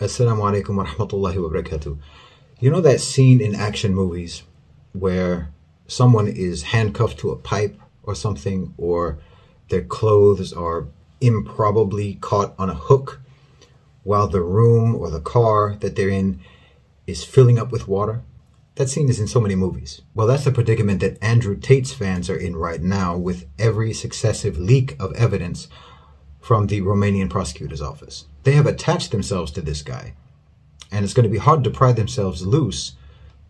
Assalamu alaikum wa rahmatullahi wa barakatuh. You know that scene in action movies where someone is handcuffed to a pipe or something, or their clothes are improbably caught on a hook while the room or the car that they're in is filling up with water? That scene is in so many movies. Well, that's the predicament that Andrew Tate's fans are in right now with every successive leak of evidence from the Romanian prosecutor's office. They have attached themselves to this guy, and it's going to be hard to pry themselves loose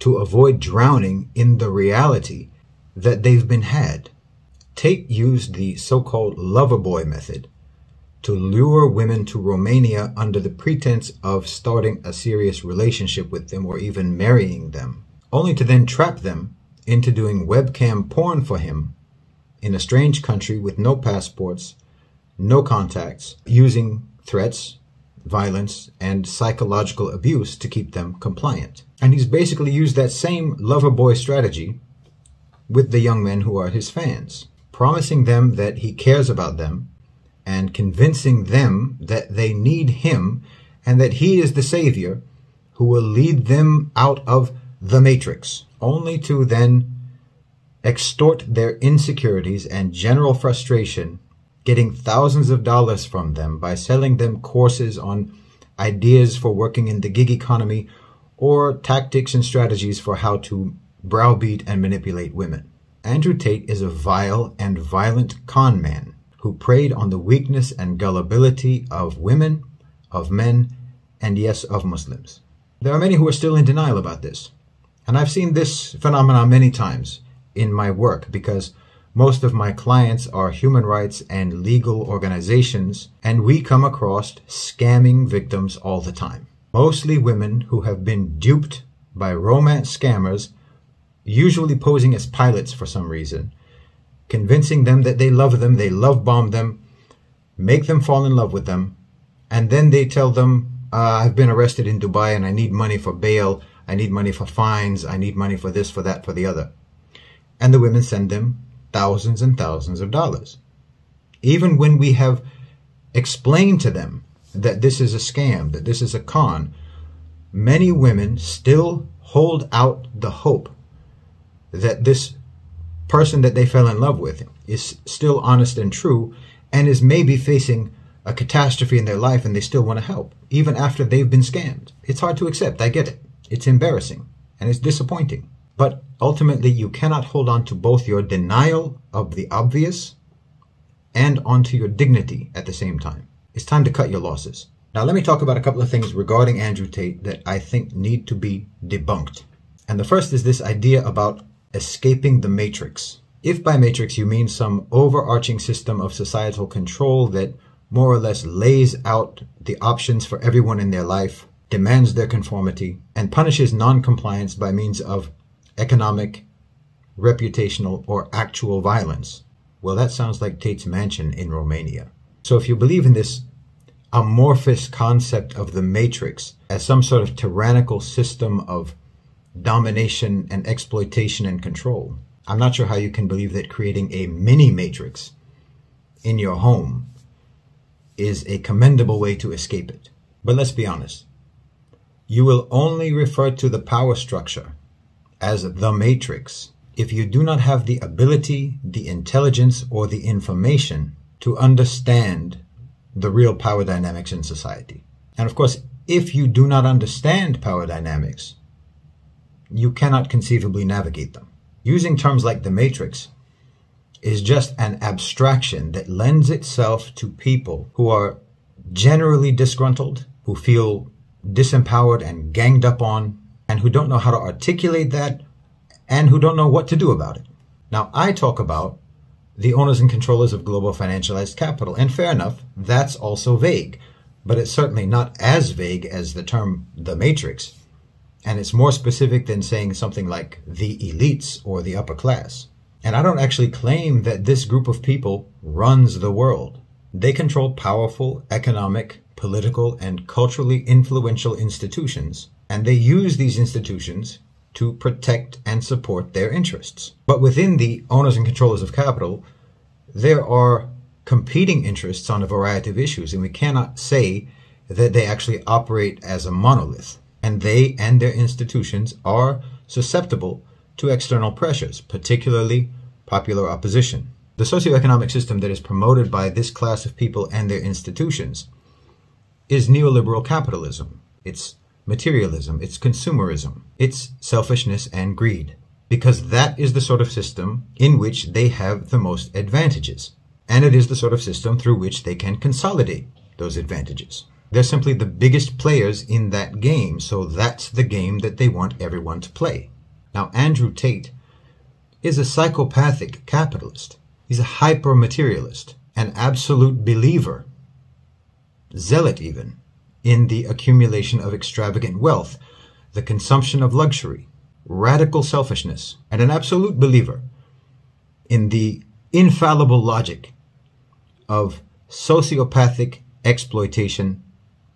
to avoid drowning in the reality that they've been had. Tate used the so-called lover boy method to lure women to Romania under the pretense of starting a serious relationship with them or even marrying them only to then trap them into doing webcam porn for him in a strange country with no passports, no contacts, using threats, violence, and psychological abuse to keep them compliant. And he's basically used that same lover boy strategy with the young men who are his fans, promising them that he cares about them and convincing them that they need him and that he is the savior who will lead them out of the Matrix, only to then extort their insecurities and general frustration, getting thousands of dollars from them by selling them courses on ideas for working in the gig economy or tactics and strategies for how to browbeat and manipulate women. Andrew Tate is a vile and violent con man who preyed on the weakness and gullibility of women, of men, and yes, of Muslims. There are many who are still in denial about this. And I've seen this phenomenon many times in my work because most of my clients are human rights and legal organizations, and we come across scamming victims all the time. Mostly women who have been duped by romance scammers, usually posing as pilots for some reason, convincing them that they love them, they love bomb them, make them fall in love with them, and then they tell them, uh, I've been arrested in Dubai and I need money for bail I need money for fines. I need money for this, for that, for the other. And the women send them thousands and thousands of dollars. Even when we have explained to them that this is a scam, that this is a con, many women still hold out the hope that this person that they fell in love with is still honest and true and is maybe facing a catastrophe in their life and they still want to help, even after they've been scammed. It's hard to accept. I get it. It's embarrassing and it's disappointing. But ultimately, you cannot hold on to both your denial of the obvious and onto your dignity at the same time. It's time to cut your losses. Now, let me talk about a couple of things regarding Andrew Tate that I think need to be debunked. And the first is this idea about escaping the matrix. If by matrix you mean some overarching system of societal control that more or less lays out the options for everyone in their life demands their conformity, and punishes noncompliance by means of economic, reputational, or actual violence. Well, that sounds like Tate's mansion in Romania. So if you believe in this amorphous concept of the matrix as some sort of tyrannical system of domination and exploitation and control, I'm not sure how you can believe that creating a mini matrix in your home is a commendable way to escape it. But let's be honest you will only refer to the power structure as the matrix if you do not have the ability, the intelligence, or the information to understand the real power dynamics in society. And of course, if you do not understand power dynamics, you cannot conceivably navigate them. Using terms like the matrix is just an abstraction that lends itself to people who are generally disgruntled, who feel disempowered and ganged up on, and who don't know how to articulate that, and who don't know what to do about it. Now, I talk about the owners and controllers of global financialized capital, and fair enough, that's also vague, but it's certainly not as vague as the term the matrix, and it's more specific than saying something like the elites or the upper class. And I don't actually claim that this group of people runs the world. They control powerful economic, political, and culturally influential institutions, and they use these institutions to protect and support their interests. But within the owners and controllers of capital, there are competing interests on a variety of issues, and we cannot say that they actually operate as a monolith, and they and their institutions are susceptible to external pressures, particularly popular opposition. The socioeconomic system that is promoted by this class of people and their institutions is neoliberal capitalism. It's materialism, it's consumerism, it's selfishness and greed. Because that is the sort of system in which they have the most advantages. And it is the sort of system through which they can consolidate those advantages. They're simply the biggest players in that game, so that's the game that they want everyone to play. Now, Andrew Tate is a psychopathic capitalist. He's a hyper materialist, an absolute believer, zealot even, in the accumulation of extravagant wealth, the consumption of luxury, radical selfishness, and an absolute believer in the infallible logic of sociopathic exploitation,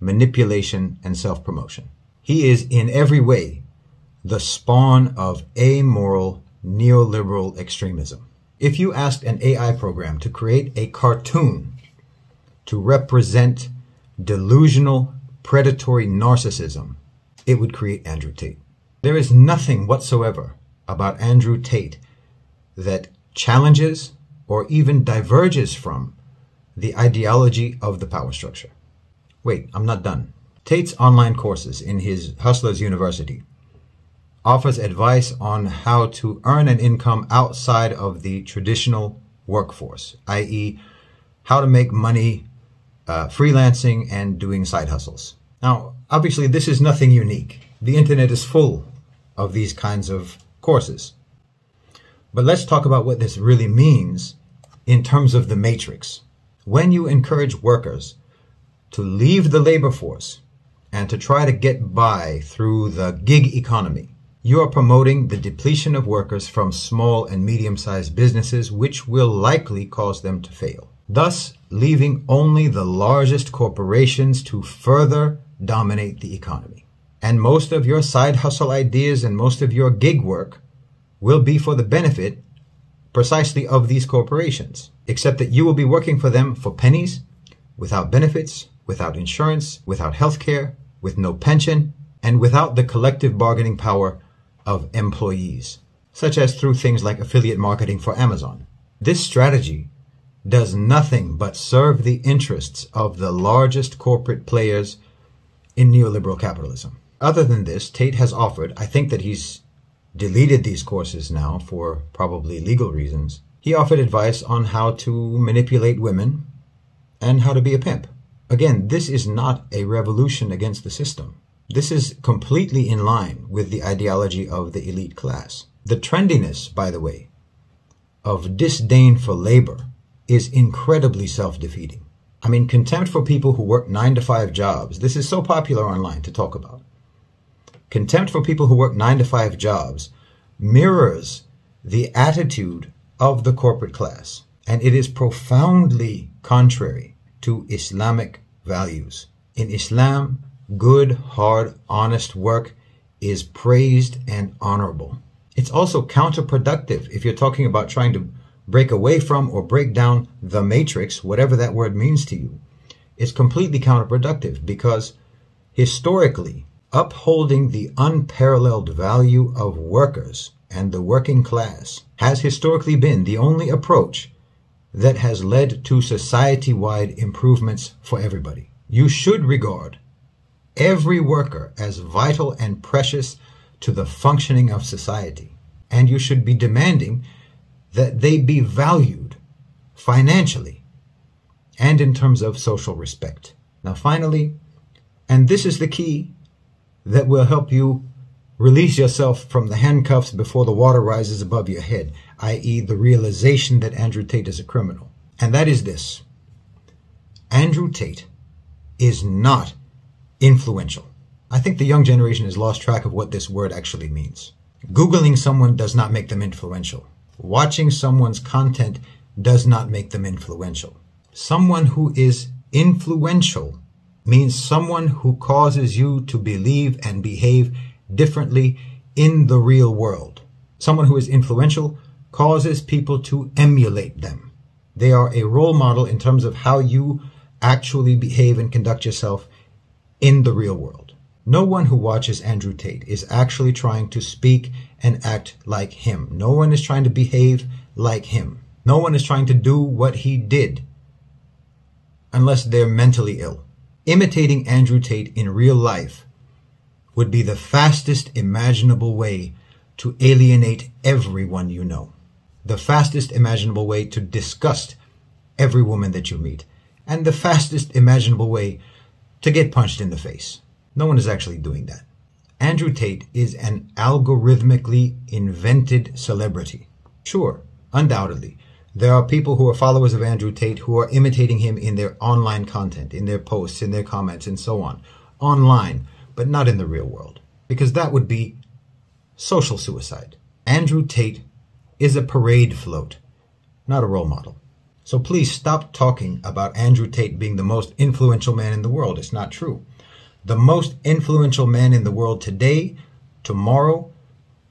manipulation, and self promotion. He is in every way the spawn of amoral neoliberal extremism. If you asked an AI program to create a cartoon to represent delusional predatory narcissism, it would create Andrew Tate. There is nothing whatsoever about Andrew Tate that challenges or even diverges from the ideology of the power structure. Wait, I'm not done. Tate's online courses in his Hustlers University offers advice on how to earn an income outside of the traditional workforce, i.e., how to make money uh, freelancing and doing side hustles. Now, obviously, this is nothing unique. The internet is full of these kinds of courses. But let's talk about what this really means in terms of the matrix. When you encourage workers to leave the labor force and to try to get by through the gig economy, you are promoting the depletion of workers from small and medium sized businesses, which will likely cause them to fail. Thus, leaving only the largest corporations to further dominate the economy. And most of your side hustle ideas and most of your gig work will be for the benefit precisely of these corporations, except that you will be working for them for pennies, without benefits, without insurance, without health care, with no pension, and without the collective bargaining power of employees, such as through things like affiliate marketing for Amazon. This strategy does nothing but serve the interests of the largest corporate players in neoliberal capitalism. Other than this, Tate has offered, I think that he's deleted these courses now for probably legal reasons. He offered advice on how to manipulate women and how to be a pimp. Again, this is not a revolution against the system. This is completely in line with the ideology of the elite class. The trendiness, by the way, of disdain for labor is incredibly self defeating. I mean, contempt for people who work nine to five jobs. This is so popular online to talk about. Contempt for people who work nine to five jobs mirrors the attitude of the corporate class, and it is profoundly contrary to Islamic values. In Islam, good, hard, honest work is praised and honorable. It's also counterproductive if you're talking about trying to break away from or break down the matrix, whatever that word means to you. It's completely counterproductive because historically, upholding the unparalleled value of workers and the working class has historically been the only approach that has led to society wide improvements for everybody. You should regard every worker as vital and precious to the functioning of society. And you should be demanding that they be valued financially and in terms of social respect. Now, finally, and this is the key that will help you release yourself from the handcuffs before the water rises above your head, i.e., the realization that Andrew Tate is a criminal. And that is this Andrew Tate is not influential. I think the young generation has lost track of what this word actually means. Googling someone does not make them influential. Watching someone's content does not make them influential. Someone who is influential means someone who causes you to believe and behave differently in the real world. Someone who is influential causes people to emulate them. They are a role model in terms of how you actually behave and conduct yourself in the real world. No one who watches Andrew Tate is actually trying to speak and act like him. No one is trying to behave like him. No one is trying to do what he did unless they're mentally ill. Imitating Andrew Tate in real life would be the fastest imaginable way to alienate everyone you know. The fastest imaginable way to disgust every woman that you meet. And the fastest imaginable way to get punched in the face. No one is actually doing that. Andrew Tate is an algorithmically invented celebrity. Sure, undoubtedly. There are people who are followers of Andrew Tate who are imitating him in their online content, in their posts, in their comments, and so on. Online, but not in the real world. Because that would be social suicide. Andrew Tate is a parade float, not a role model. So please stop talking about Andrew Tate being the most influential man in the world. It's not true. The most influential man in the world today, tomorrow,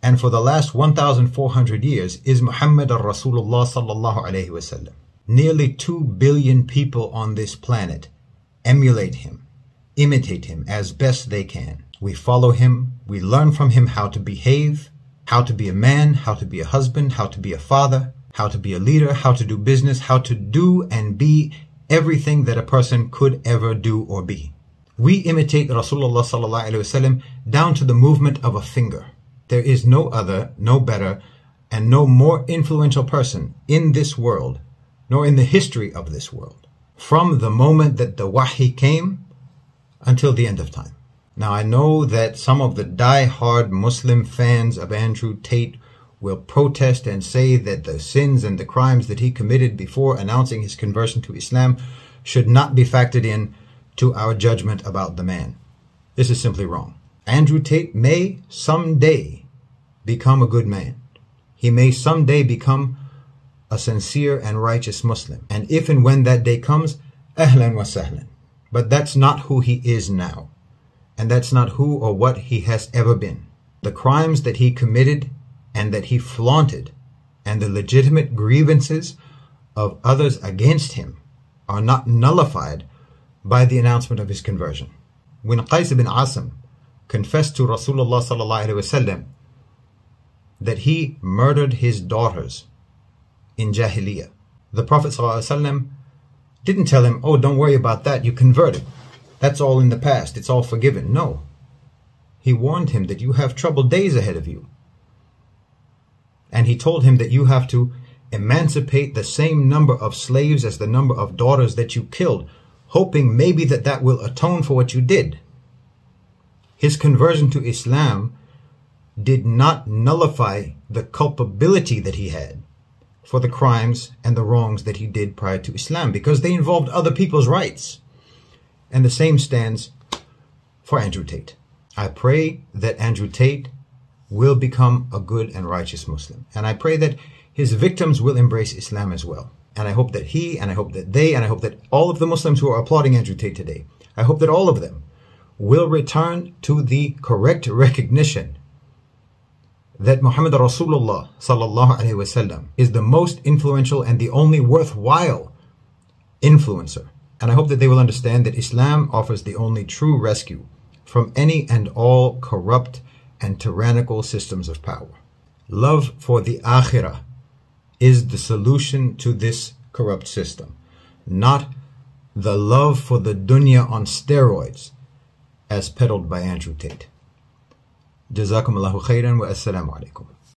and for the last 1,400 years is Muhammad al-Rasulullah sallallahu alayhi wasallam. Nearly 2 billion people on this planet emulate him, imitate him as best they can. We follow him, we learn from him how to behave, how to be a man, how to be a husband, how to be a father, how to be a leader, how to do business, how to do and be everything that a person could ever do or be. We imitate Rasulullah sallallahu alaihi wasallam down to the movement of a finger. There is no other, no better, and no more influential person in this world, nor in the history of this world, from the moment that the wahi came until the end of time. Now I know that some of the die-hard Muslim fans of Andrew Tate will protest and say that the sins and the crimes that he committed before announcing his conversion to Islam should not be factored in to our judgment about the man. This is simply wrong. Andrew Tate may someday become a good man. He may someday become a sincere and righteous Muslim. And if and when that day comes, ahlan wa sahlan. But that's not who he is now. And that's not who or what he has ever been. The crimes that he committed and that he flaunted and the legitimate grievances of others against him are not nullified by the announcement of his conversion. When Qais ibn Asim confessed to Rasulullah that he murdered his daughters in Jahiliyyah. The Prophet didn't tell him, oh, don't worry about that, you converted. That's all in the past, it's all forgiven. No. He warned him that you have troubled days ahead of you. And he told him that you have to emancipate the same number of slaves as the number of daughters that you killed, hoping maybe that that will atone for what you did. His conversion to Islam did not nullify the culpability that he had for the crimes and the wrongs that he did prior to Islam because they involved other people's rights. And the same stands for Andrew Tate. I pray that Andrew Tate will become a good and righteous Muslim. And I pray that his victims will embrace Islam as well. And I hope that he, and I hope that they, and I hope that all of the Muslims who are applauding Andrew Tate today, I hope that all of them will return to the correct recognition that Muhammad Rasulullah sallallahu alaihi wasallam is the most influential and the only worthwhile influencer. And I hope that they will understand that Islam offers the only true rescue from any and all corrupt and tyrannical systems of power. Love for the akhirah is the solution to this corrupt system, not the love for the dunya on steroids as peddled by Andrew Tate. جزاكم الله خيرا والسلام عليكم